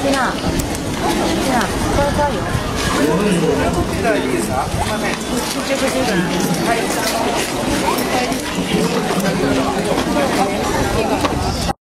はい，